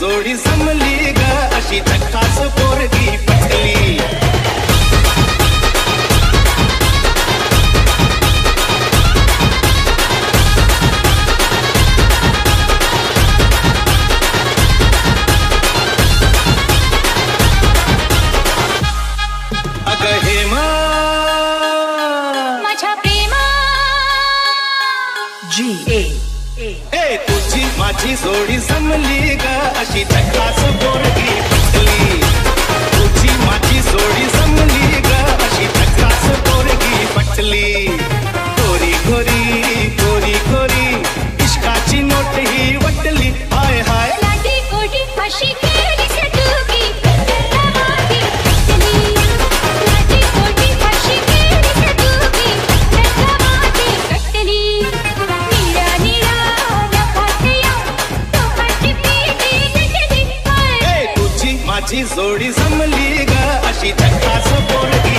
जोडी जमली ग अशी चक्कास पोरगी पटली. G A तुझी माझी जोडी जमली ग. अशी तकाच बोलगी माझी जोडी जमली ग. अशी झकास बोलगी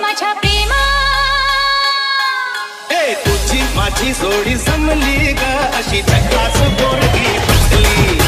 माझ्या प्रेमा. ए तुझी माझी जोडी जमली ग. अशी जगाच गोडगी बसली.